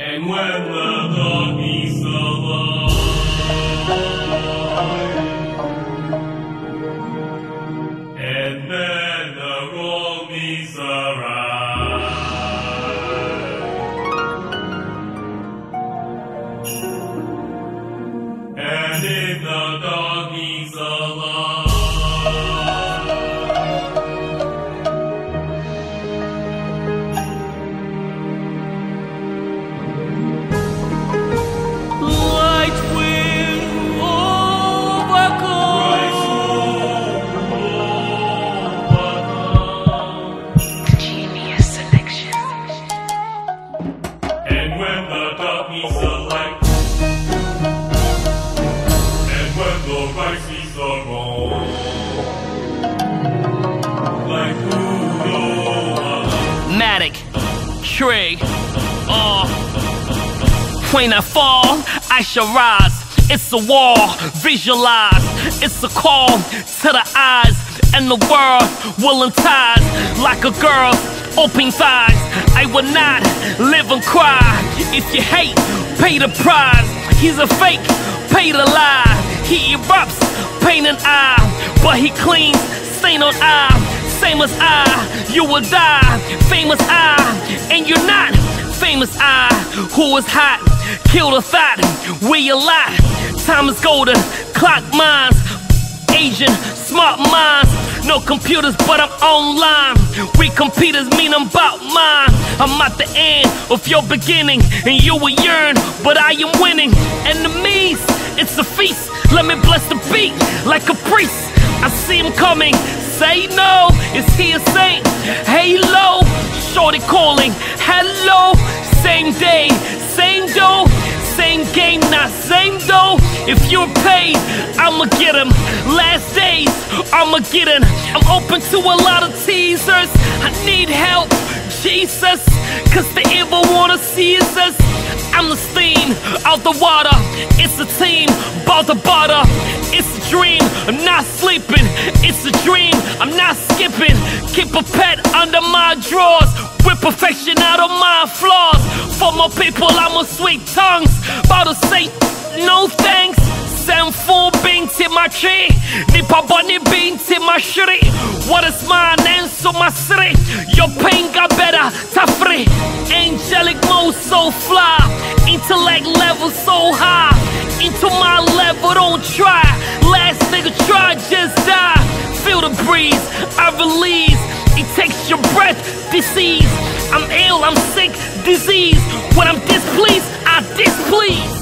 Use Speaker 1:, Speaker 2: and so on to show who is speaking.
Speaker 1: And when the doggies alive, and then the rollies arrive, and if the doggies Udo,
Speaker 2: Matic, Trey, uh, when I fall, I shall rise. It's a wall, visualize. It's a call to the eyes, and the world will untie like a girl's open thighs. I will not live and cry. If you hate, pay the price. He's a fake, pay the lie. He erupts, pain and eye, but he cleans, stain on eye. Same as I, you will die. Famous I, and you're not. Famous I, who is hot, kill the thought. We a lot. Time is golden, clock minds. Asian, smart minds. No computers, but I'm online. We computers mean I'm about mine. I'm at the end of your beginning, and you will yearn, but I am winning. Enemies, it's a feast. Let me bless the beat like a priest. I see him coming. Say no, is he a saint? Halo, shorty calling. Hello, same day, same dough, same game, not same dough. If you're paid, I'ma get him. Last days, I'ma get him. I'm open to a lot of teasers. I need help, Jesus, cause the evil wanna seize us. I'm the steam out the water. It's a team, about the butter. It's a dream, I'm not sleeping. It's a dream, I'm not skipping. Keep a pet under my drawers. With perfection out of my flaws. For my people, I'm a sweet tongues. About to say no thanks. Send får beans till my tree Nippa bunny bin till my shri What is mine and so my city Your pain got better, free Angelic mode so fly Intellect level so high. Into my level, don't try. Last nigga try, just die. Feel the breeze, I release. It takes your breath, disease. I'm ill, I'm sick, disease. When I'm displeased, I displeased,